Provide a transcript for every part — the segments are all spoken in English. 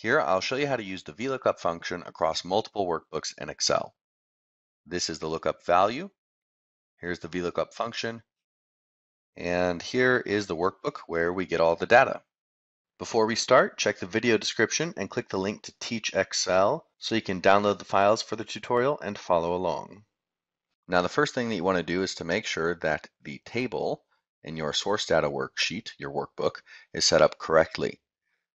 Here, I'll show you how to use the VLOOKUP function across multiple workbooks in Excel. This is the lookup value. Here's the VLOOKUP function. And here is the workbook where we get all the data. Before we start, check the video description and click the link to Teach Excel so you can download the files for the tutorial and follow along. Now the first thing that you want to do is to make sure that the table in your source data worksheet, your workbook, is set up correctly.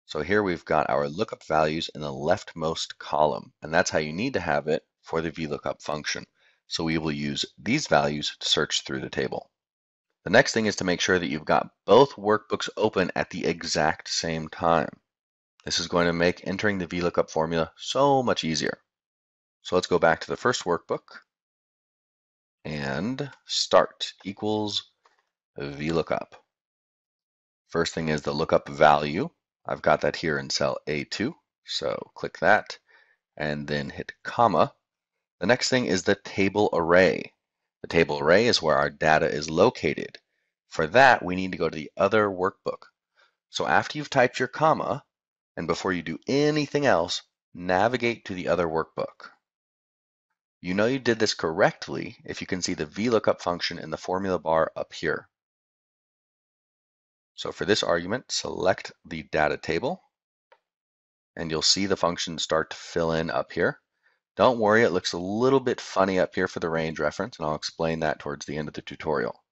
So here we've got our lookup values in the leftmost column, and that's how you need to have it for the VLOOKUP function. So we will use these values to search through the table. The next thing is to make sure that you've got both workbooks open at the exact same time. This is going to make entering the VLOOKUP formula so much easier. So let's go back to the first workbook and start equals VLOOKUP. First thing is the lookup value. I've got that here in cell A2, so click that and then hit comma. The next thing is the table array. The table array is where our data is located. For that, we need to go to the other workbook. So after you've typed your comma, and before you do anything else, navigate to the other workbook. You know you did this correctly if you can see the VLOOKUP function in the formula bar up here. So for this argument, select the data table, and you'll see the function start to fill in up here. Don't worry, it looks a little bit funny up here for the range reference, and I'll explain that towards the end of the tutorial.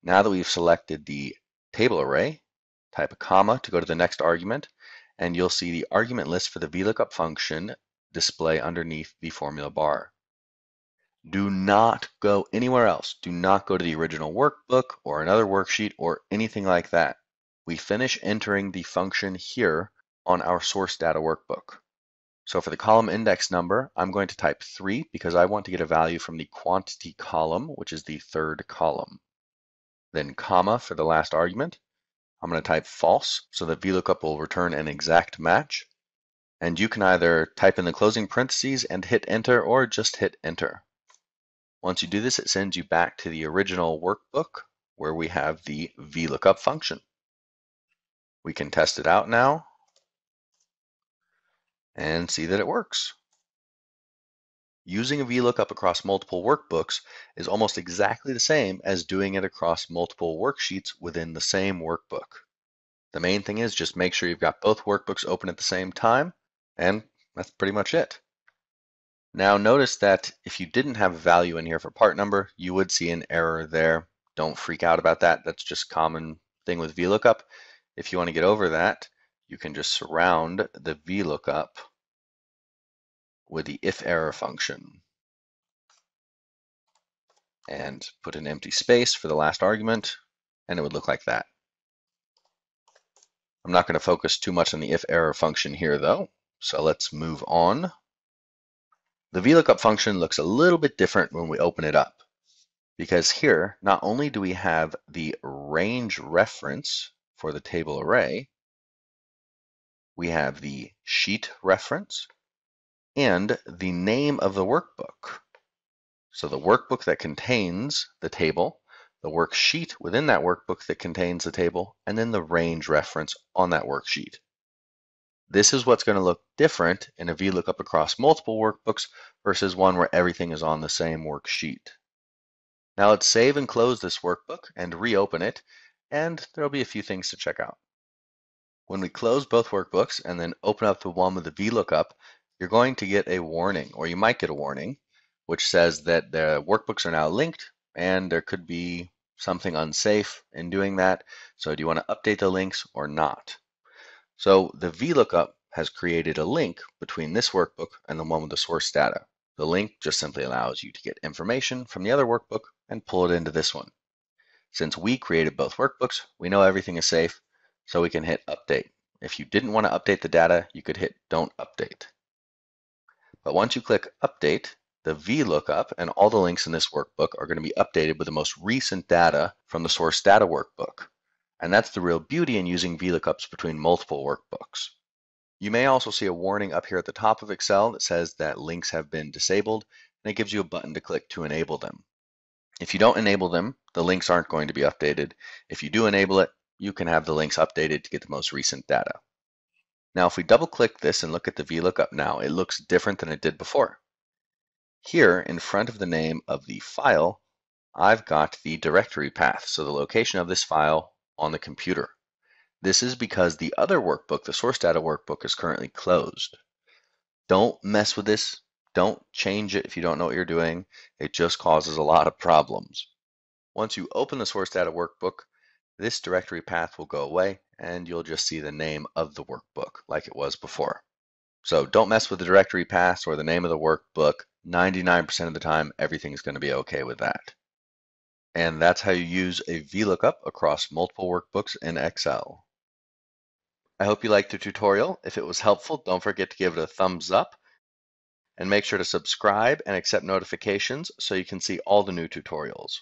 Now that we've selected the table array, type a comma to go to the next argument, and you'll see the argument list for the VLOOKUP function display underneath the formula bar. Do not go anywhere else. Do not go to the original workbook or another worksheet or anything like that. We finish entering the function here on our source data workbook. So for the column index number, I'm going to type 3 because I want to get a value from the quantity column, which is the third column. Then comma for the last argument. I'm going to type false so that VLOOKUP will return an exact match. And you can either type in the closing parentheses and hit enter or just hit enter. Once you do this, it sends you back to the original workbook where we have the VLOOKUP function. We can test it out now and see that it works. Using a VLOOKUP across multiple workbooks is almost exactly the same as doing it across multiple worksheets within the same workbook. The main thing is just make sure you've got both workbooks open at the same time, and that's pretty much it. Now notice that if you didn't have a value in here for part number, you would see an error there. Don't freak out about that. That's just common thing with VLOOKUP. If you want to get over that, you can just surround the VLOOKUP with the if error function and put an empty space for the last argument, and it would look like that. I'm not going to focus too much on the if error function here though, so let's move on. The VLOOKUP function looks a little bit different when we open it up because here, not only do we have the range reference for the table array, we have the sheet reference and the name of the workbook. So the workbook that contains the table, the worksheet within that workbook that contains the table, and then the range reference on that worksheet. This is what's going to look different in a VLOOKUP across multiple workbooks versus one where everything is on the same worksheet. Now let's save and close this workbook and reopen it, and there'll be a few things to check out. When we close both workbooks and then open up the one with the VLOOKUP, you're going to get a warning, or you might get a warning, which says that the workbooks are now linked and there could be something unsafe in doing that. So do you want to update the links or not? So the VLOOKUP has created a link between this workbook and the one with the source data. The link just simply allows you to get information from the other workbook and pull it into this one. Since we created both workbooks, we know everything is safe, so we can hit update. If you didn't want to update the data, you could hit don't update. But once you click update, the VLOOKUP and all the links in this workbook are going to be updated with the most recent data from the source data workbook. And that's the real beauty in using VLOOKUPs between multiple workbooks. You may also see a warning up here at the top of Excel that says that links have been disabled, and it gives you a button to click to enable them. If you don't enable them, the links aren't going to be updated. If you do enable it, you can have the links updated to get the most recent data. Now, if we double click this and look at the VLOOKUP now, it looks different than it did before. Here, in front of the name of the file, I've got the directory path, so the location of this file on the computer. This is because the other workbook, the source data workbook, is currently closed. Don't mess with this. Don't change it if you don't know what you're doing. It just causes a lot of problems. Once you open the source data workbook, this directory path will go away and you'll just see the name of the workbook like it was before. So don't mess with the directory path or the name of the workbook. 99% of the time, everything's going to be okay with that. And that's how you use a VLOOKUP across multiple workbooks in Excel. I hope you liked the tutorial. If it was helpful, don't forget to give it a thumbs up and make sure to subscribe and accept notifications so you can see all the new tutorials.